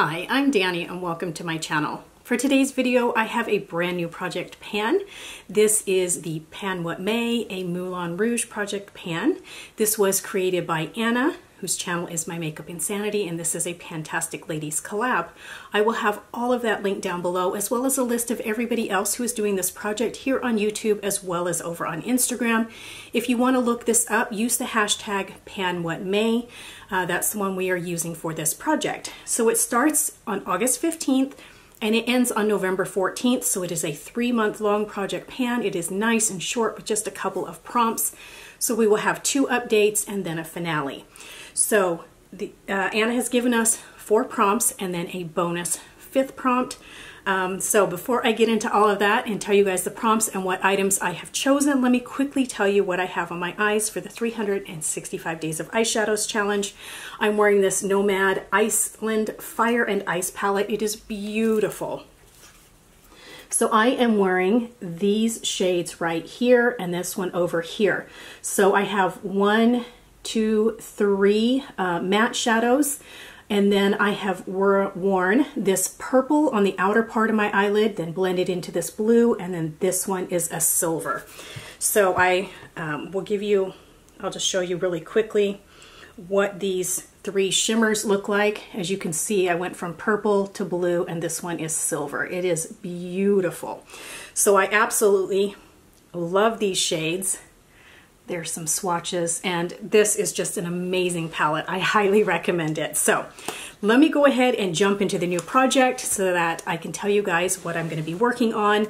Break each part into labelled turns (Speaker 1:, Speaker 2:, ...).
Speaker 1: Hi, I'm Dannie and welcome to my channel. For today's video, I have a brand new project pan. This is the Pan What May, a Moulin Rouge project pan. This was created by Anna, whose channel is My Makeup Insanity, and this is a Pantastic Ladies collab. I will have all of that linked down below, as well as a list of everybody else who is doing this project here on YouTube, as well as over on Instagram. If you want to look this up, use the hashtag PanWhatMay. Uh, that's the one we are using for this project. So it starts on August 15th, and it ends on November 14th, so it is a three month long project pan. It is nice and short with just a couple of prompts. So we will have two updates and then a finale. So the, uh, Anna has given us four prompts and then a bonus fifth prompt. Um, so before I get into all of that and tell you guys the prompts and what items I have chosen, let me quickly tell you what I have on my eyes for the 365 Days of Eyeshadows Challenge. I'm wearing this Nomad Iceland Fire and Ice palette. It is beautiful. So I am wearing these shades right here and this one over here. So I have one, two, three uh, matte shadows. And then I have worn this purple on the outer part of my eyelid, then blended into this blue, and then this one is a silver. So I um, will give you, I'll just show you really quickly what these three shimmers look like. As you can see, I went from purple to blue, and this one is silver. It is beautiful. So I absolutely love these shades. There's some swatches and this is just an amazing palette. I highly recommend it. So let me go ahead and jump into the new project so that I can tell you guys what I'm gonna be working on.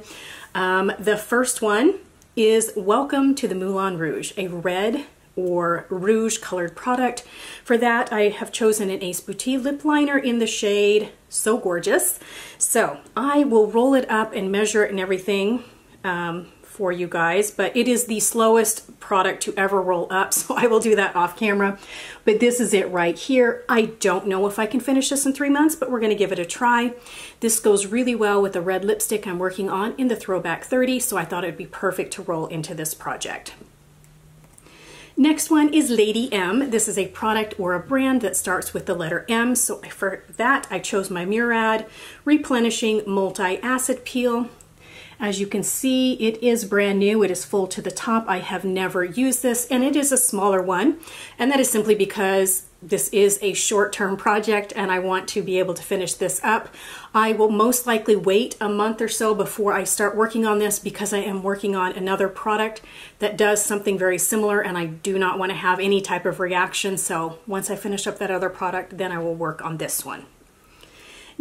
Speaker 1: Um, the first one is Welcome to the Moulin Rouge, a red or rouge colored product. For that, I have chosen an Ace Beaute lip liner in the shade So Gorgeous. So I will roll it up and measure it and everything. Um, for you guys, but it is the slowest product to ever roll up, so I will do that off camera. But this is it right here. I don't know if I can finish this in three months, but we're gonna give it a try. This goes really well with the red lipstick I'm working on in the Throwback 30, so I thought it'd be perfect to roll into this project. Next one is Lady M. This is a product or a brand that starts with the letter M. So for that, I chose my Murad Replenishing Multi-Acid Peel. As you can see, it is brand new. It is full to the top. I have never used this and it is a smaller one. And that is simply because this is a short-term project and I want to be able to finish this up. I will most likely wait a month or so before I start working on this because I am working on another product that does something very similar and I do not want to have any type of reaction. So once I finish up that other product, then I will work on this one.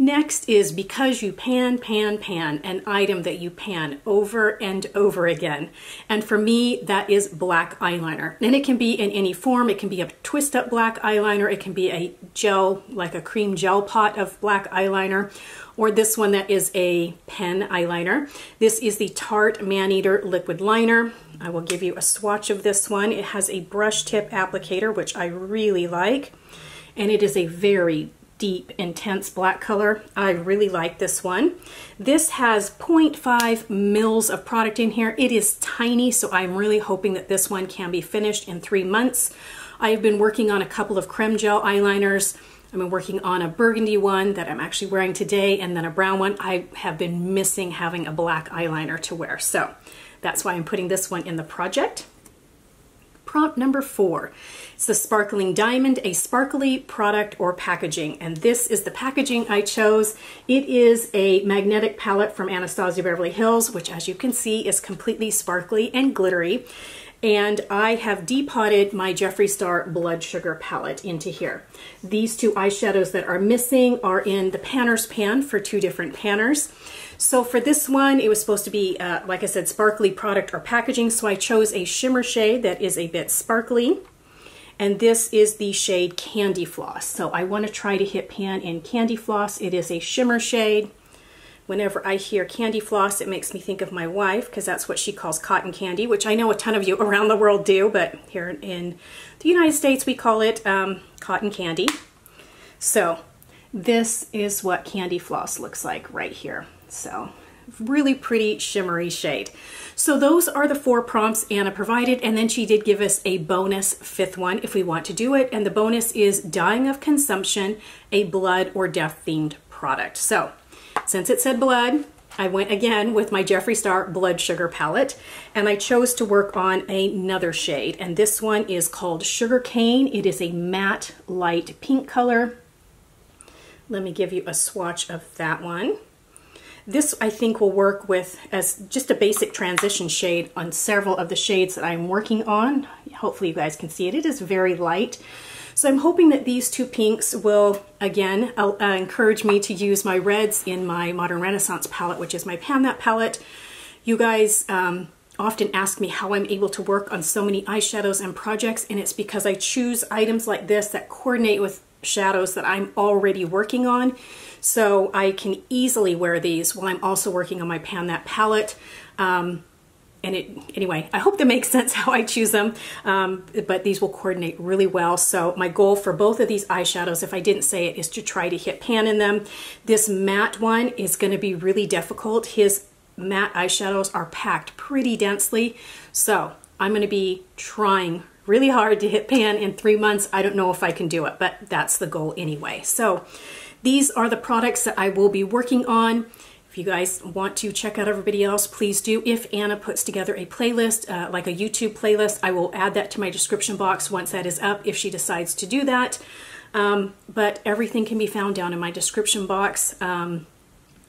Speaker 1: Next is because you pan, pan, pan, an item that you pan over and over again. And for me, that is black eyeliner. And it can be in any form. It can be a twist up black eyeliner. It can be a gel, like a cream gel pot of black eyeliner or this one that is a pen eyeliner. This is the Tarte Maneater Liquid Liner. I will give you a swatch of this one. It has a brush tip applicator, which I really like. And it is a very deep, intense black color. I really like this one. This has 0.5 mils of product in here. It is tiny, so I'm really hoping that this one can be finished in three months. I have been working on a couple of creme gel eyeliners. I've been working on a burgundy one that I'm actually wearing today and then a brown one. I have been missing having a black eyeliner to wear. So that's why I'm putting this one in the project. Prompt number four. It's the Sparkling Diamond, a sparkly product or packaging. And this is the packaging I chose. It is a magnetic palette from Anastasia Beverly Hills, which as you can see is completely sparkly and glittery. And I have depotted my Jeffree Star Blood Sugar palette into here. These two eyeshadows that are missing are in the Panner's pan for two different panners. So for this one, it was supposed to be, uh, like I said, sparkly product or packaging. So I chose a shimmer shade that is a bit sparkly. And this is the shade Candy Floss. So I want to try to hit pan in Candy Floss. It is a shimmer shade. Whenever I hear candy floss, it makes me think of my wife because that's what she calls cotton candy, which I know a ton of you around the world do, but here in the United States we call it um, cotton candy. So this is what candy floss looks like right here. So really pretty shimmery shade. So those are the four prompts Anna provided, and then she did give us a bonus fifth one if we want to do it, and the bonus is Dying of Consumption, a blood or death themed product. So since it said blood, I went again with my Jeffree Star Blood Sugar palette and I chose to work on another shade and this one is called Sugar Cane. It is a matte light pink color. Let me give you a swatch of that one. This I think will work with as just a basic transition shade on several of the shades that I'm working on. Hopefully you guys can see it. It is very light. So I'm hoping that these two pinks will, again, uh, encourage me to use my reds in my Modern Renaissance palette, which is my Pan That palette. You guys um, often ask me how I'm able to work on so many eyeshadows and projects, and it's because I choose items like this that coordinate with shadows that I'm already working on. So I can easily wear these while I'm also working on my Pan That palette. Um, and it anyway i hope that makes sense how i choose them. Um, but these will coordinate really well. So my goal for both of these eyeshadows if i didn't say it is to try to hit pan in them. This matte one is going to be really difficult. His matte eyeshadows are packed pretty densely. So i'm going to be trying really hard to hit pan in three months. I don't know if i can do it but that's the goal anyway. So these are the products that i will be working on If you guys want to check out everybody else, please do. If Anna puts together a playlist, uh, like a YouTube playlist, I will add that to my description box once that is up if she decides to do that. Um, but everything can be found down in my description box. Um,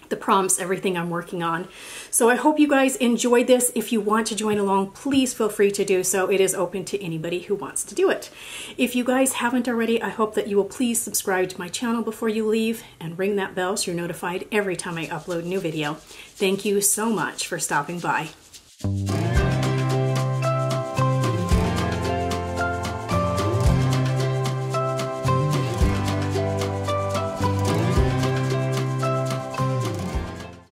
Speaker 1: the prompts, everything I'm working on. So I hope you guys enjoyed this. If you want to join along, please feel free to do so. It is open to anybody who wants to do it. If you guys haven't already, I hope that you will please subscribe to my channel before you leave and ring that bell so you're notified every time I upload a new video. Thank you so much for stopping by.